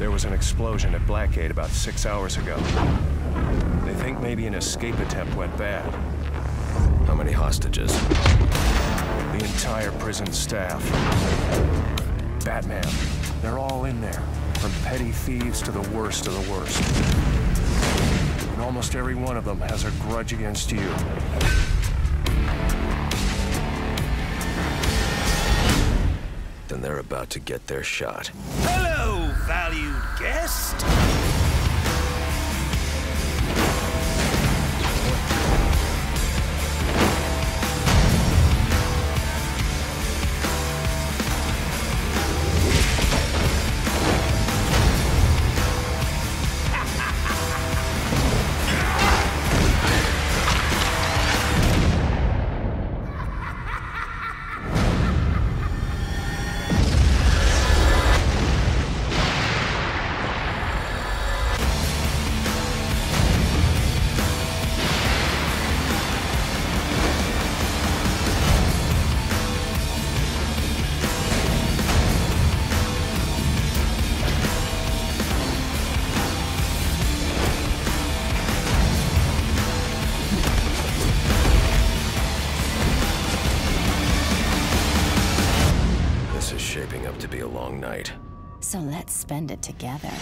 There was an explosion at Blackgate about six hours ago. They think maybe an escape attempt went bad. How many hostages? The entire prison staff. Batman. They're all in there. From petty thieves to the worst of the worst. And almost every one of them has a grudge against you. Then they're about to get their shot. Hello, shaping up to be a long night. So let's spend it together.